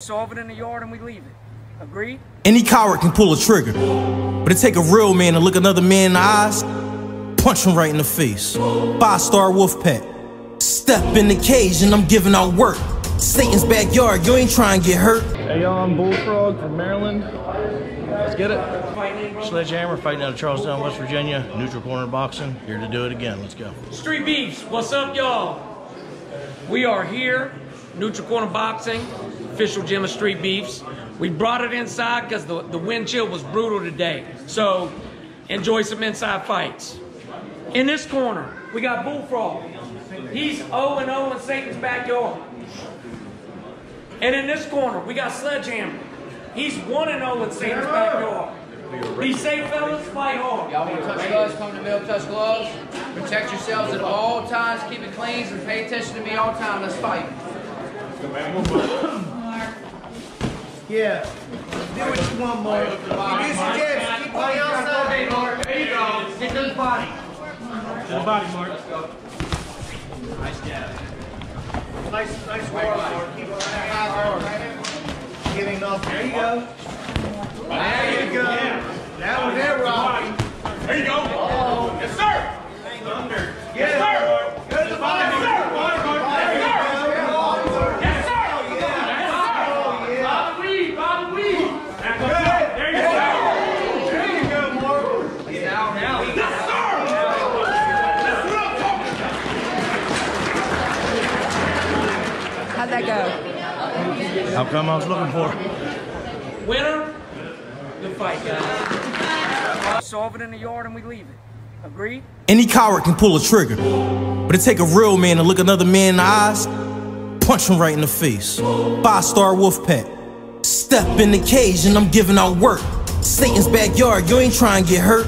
Solve it in the yard and we leave it. Agreed? Any coward can pull a trigger, but it take a real man to look another man in the eyes, punch him right in the face. Five star wolf pack. Step in the cage and I'm giving out work. Satan's backyard, you ain't trying to get hurt. Hey y'all, I'm Bullfrog from Maryland. Let's get it. Sledgehammer fighting out of Charles Town, West Virginia. Neutral corner boxing. Here to do it again. Let's go. Street Beefs, what's up, y'all? We are here, Neutral Corner Boxing, official gym of Street Beefs. We brought it inside because the, the wind chill was brutal today. So enjoy some inside fights. In this corner, we got Bullfrog. He's 0 0 in Satan's backyard. And in this corner, we got Sledgehammer. He's 1 0 in Satan's backyard. Be safe, fellas. Fight hard. Y'all want to touch gloves? Come to Mill Touch Gloves. Protect yourselves at all times. Keep it clean and pay attention to me all the time. Let's fight. Yeah. Do what you want, Mark. If you suggest, keep on the outside. There you go. Get to the body. Mark. Nice, nice nice work, Mark. Keep on that high arm. Getting off. There you go. There you go. That one there, Rob. There you go. Yes, sir. Yes, sir. Go to the body. Yes, sir. Yes, sir. Yes, sir. Bobby Weed, Bobby Weed. There you go. There you go, Mark. Yes, sir. That's what I'm talking about. How'd that go? Outcome I was looking for. Winner, good fight, guys. Solve it in the yard and we leave it. Agreed? Any coward can pull a trigger, but it take a real man to look another man in the eyes, punch him right in the face. Five star wolf pack. Step in the cage and I'm giving out work. Satan's backyard, you ain't trying to get hurt.